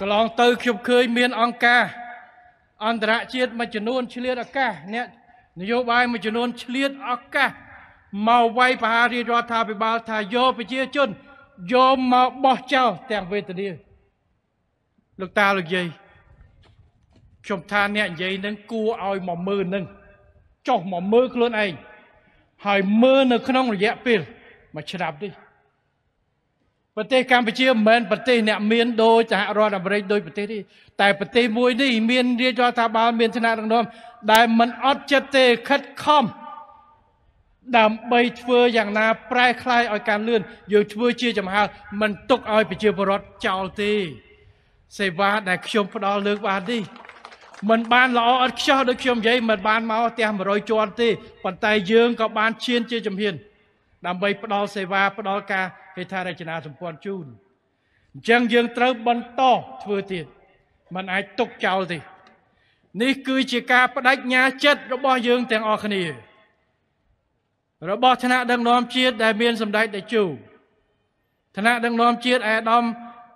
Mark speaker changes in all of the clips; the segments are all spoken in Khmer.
Speaker 1: កន្លងទៅខ្ញុំឃើញមានអង្គការអន្តរជាតិមួយចំនួនឆ្លៀតឱកាសអ្នកនយោបាយមួយចំនួនឆ្លៀតឱកាសមកវាយប្រហាររាជរដ្ឋាភិបាលថាយកប្រជាជនយកមកបោះចោលទាំងវេទនាលោកតាលោកយាយខ្ញុំថាអ្នកនិយាយនឹងគួរឲ្យមកមើលនឹងចុះមកមើលខ្លួនឯងហើយមើលនៅក្នុងរយៈពេលមួយឆ្នាំនេះ ប្រទេសកម្ពុជាមិនមែនប្រទេសអ្នកមានដូចសហរដ្ឋអាមេរិកដូចប្រទេសនេះតែប្រទេសមួយនេះមានរាជរដ្ឋាភិបាលមានឋានៈដឹកនាំដែលមិនអត់ចិត្តទេខិតខំដើម្បីធ្វើយ៉ាងណាប្រែคลายឲ្យការលឿនយើងធ្វើជាចំហមិនទុកឲ្យប្រជាពលរដ្ឋចោលទេសេវាដែលខ្ញុំផ្ដល់លើកបាននេះមិនបានល្អឥតខ្ចោះដូចខ្ញុំនិយាយមិនបានមកផ្ទះ100ជាន់ទេប៉ុន្តែយើងក៏បានឈានជាជំហានដើម្បីផ្ដល់សេវាផ្ដល់ការ ហេដ្ឋារចនាសម្ព័ន្ធជូនអញ្ចឹងយើងត្រូវបន្តធ្វើទៀតมันអាចទុកចោលទេនេះគឺជាការបដិញ្ញាចិត្តរបស់យើងទាំងអស់គ្នា របស់ឋានៈដឹកនាំជាតិដែលមានសម្ដេចតេជោឋានៈដឹកនាំជាតិអាដាម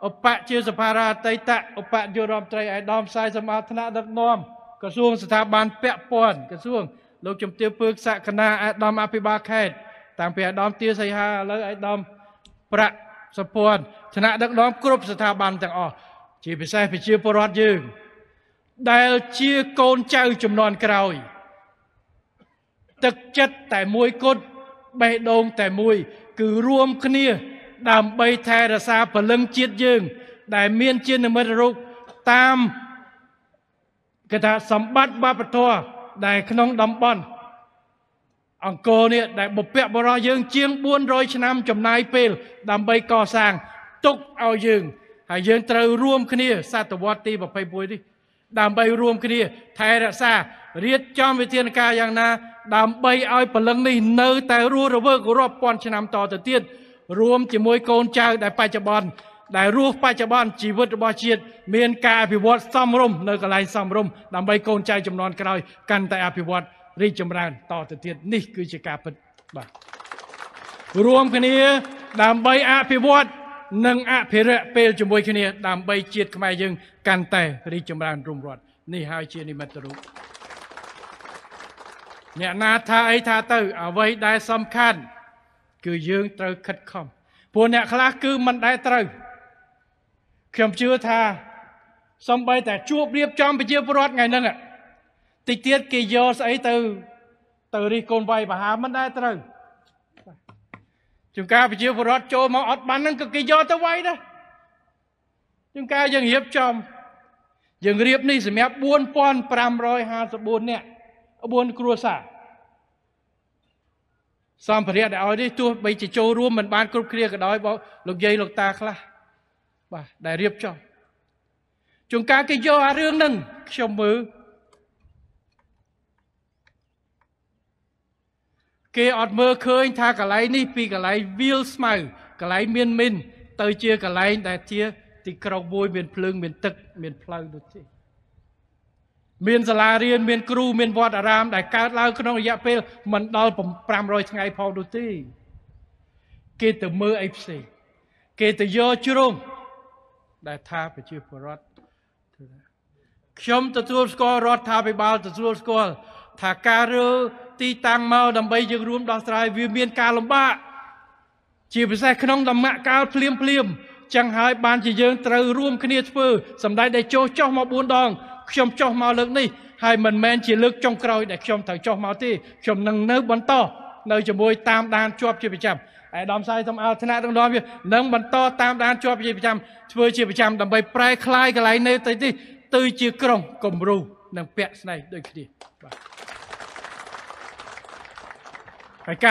Speaker 1: ឧបជាសភារាអតីតឧបនាយករដ្ឋមន្ត្រីអាដាមផ្សាយសម្បត្តិឋានៈដឹកនាំក្រសួងស្ថាប័នពាក់ព័ន្ធក្រសួងលោកជំទាវពើសក្តាអាដាមអភិបាលខេត្តតាំងពីអាដាមទាសីហាឥឡូវអាដាម ប្រាក់សព័ន្ធឋានៈដឹកនាំគ្រប់ស្ថាប័នទាំងអស់ជាពិសេសប្រជាពលរដ្ឋយើង ដែលជាកូនចៅចំនួនក្រោយ ទឹកចិត្តតែមួយគត់បេះដូងតែមួយ គឺរួមគ្នា ដើម្បីថែរក្សាពលឹងជាតិយើង ដែលមានជានិមិត្តរូបតាមគេថាសម្បត្តិវប្បធម៌ដែលក្នុងតំបន់ អង្គរនេះដែលបុព្វបុរសយើងជាង400ឆ្នាំចំណាយពេល ដើម្បីកសាងទុកឲ្យយើងហើយយើងត្រូវរួមគ្នាសតវត្សទី21នេះដើម្បីរួមគ្នាថែរក្សារៀបចំវិធានការយ៉ាងណា ដើម្បីឲ្យពលឹងនេះនៅតែរស់រវើករាប់ពាន់ឆ្នាំតទៅទៀតរួមជាមួយកូនចៅដែលបច្ចុប្បន្នដែលរស់បច្ចុប្បន្នជីវិតរបស់ជាតិមានការអភិវឌ្ឍសមរម្យនៅកន្លែងសមរម្យដើម្បីកូនចៅចំនួនក្រោយកាន់តែអភិវឌ្ឍ រីកចម្រើនតទៅទៀតនេះគឺជាការពិតបាទរួមគ្នា ដើម្បីអភិវឌ្ឍនិងអភិរក្សពេលជាមួយគ្នា ដើម្បីជាតិខ្មែរយើង កាន់តែរីកចម្រើនរុងរឿងនេះហើយជានិមិត្តរូបអ្នកណាថាអីថាទៅ អ្វីដែលសំខាន់ គឺយើងត្រូវខិតខំព្រោះអ្នកខ្លះគឺមិនដែលត្រូវខ្ញុំជឿថាសំបីតែជួបរៀបចំប្រជាពលរដ្ឋថ្ងៃហ្នឹង តិចទៀតគេយកស្អីទៅទៅរិះគន់វាយប្រហារមិនដែរត្រូវជួនកាលប្រជាពលរដ្ឋចូលមកអត់បានហ្នឹងក៏គេយកទៅវាយដែរជួនកាលយើងរៀបចំយើងរៀបនេះសម្រាប់4554នាក់4គ្រួសារសម្ភារៈដែលឲ្យនេះទោះបីជាចូលរួមមិនបានគ្រប់គ្រាក៏ដោយបងលោកយាយលោកតាខ្លះបាទដែលរៀបចំជួនកាលគេយកអារឿងហ្នឹងខ្ញុំមើល គេអត់មើលឃើញថាកន្លែងនេះពីកន្លែងវាលស្មៅកន្លែងមានមីនទៅជាកន្លែងដែលជាទីក្រុងមួយមានភ្លើងមានទឹកមានផ្លូវដូចទេមានសាលារៀនមានគ្រូមានវត្តអារាមដែលកើតឡើងក្នុងរយៈពេលមិនដល់500ថ្ងៃផងនោះទេគេទៅមើលអីផ្សេងគេទៅយកជ្រុងដែលថាប្រជាពលរដ្ឋខ្ញុំទទួលស្គាល់រដ្ឋាភិបាលទទួលស្គាល់ថាការរើ ទីតាំងមកដើម្បីយើងរួមដោះស្រាយវាមានការលំបាកជាពិសេសក្នុងដំណាក់កាលភ្លាមភ្លាមចឹងហើយបានជាយើងត្រូវរួមគ្នាធ្វើសម្ដេចដែលចុះចុះមក4ដងខ្ញុំចុះមកលើកនេះហើយមិនមែនជាលើកចុងក្រោយដែលខ្ញុំត្រូវចុះមកទេខ្ញុំនឹងនៅបន្តនៅជាមួយតាមដានជាប់ជាប្រចាំឯកឧត្តមសាយសំអល់ថ្នាក់ដឹកនាំវានឹងបន្តតាមដានជាប់ជាប្រចាំធ្វើជាប្រចាំដើម្បីប្រែคลายកន្លែងនៅទៅនេះទៅជាក្រុងគំរូនិងពាក់ស្នៃដូចគ្នាបាទ ហើយការ